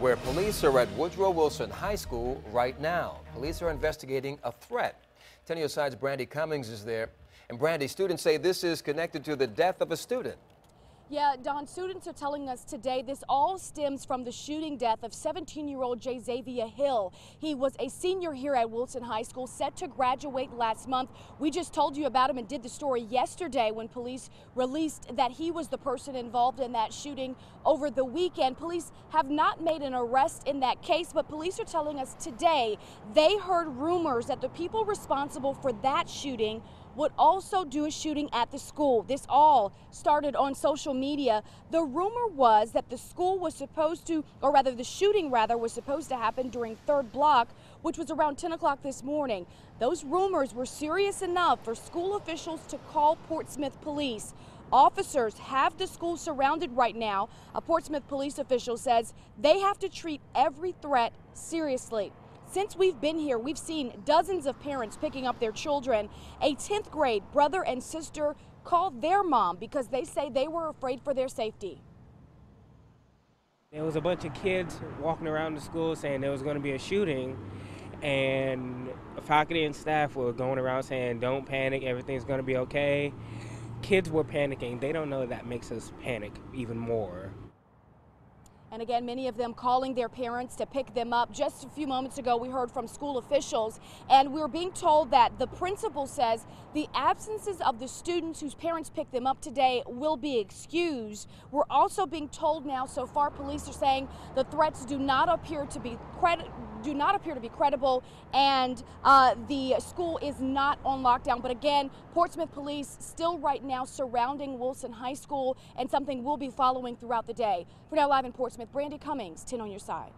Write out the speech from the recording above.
where police are at Woodrow Wilson High School right now. Police are investigating a threat. 10 Your Side's Brandy Cummings is there. And Brandy, students say this is connected to the death of a student. Yeah, Don, students are telling us today this all stems from the shooting death of 17-year-old Jay Xavier Hill. He was a senior here at Wilson High School, set to graduate last month. We just told you about him and did the story yesterday when police released that he was the person involved in that shooting over the weekend. Police have not made an arrest in that case, but police are telling us today they heard rumors that the people responsible for that shooting would also do a shooting at the school. This all started on social media. The rumor was that the school was supposed to, or rather the shooting rather, was supposed to happen during third block, which was around 10 o'clock this morning. Those rumors were serious enough for school officials to call Portsmouth police. Officers have the school surrounded right now. A Portsmouth police official says they have to treat every threat seriously. Since we've been here, we've seen dozens of parents picking up their children. A 10th grade brother and sister called their mom because they say they were afraid for their safety. There was a bunch of kids walking around the school saying there was going to be a shooting, and faculty and staff were going around saying, Don't panic, everything's going to be okay. Kids were panicking. They don't know that makes us panic even more. And again, many of them calling their parents to pick them up. Just a few moments ago, we heard from school officials, and we are being told that the principal says the absences of the students whose parents picked them up today will be excused. We're also being told now, so far, police are saying the threats do not appear to be do not appear to be credible, and uh, the school is not on lockdown. But again, Portsmouth police still right now surrounding Wilson High School, and something we'll be following throughout the day. For now, live in Portsmouth, Brandy Cummings, 10 on your side.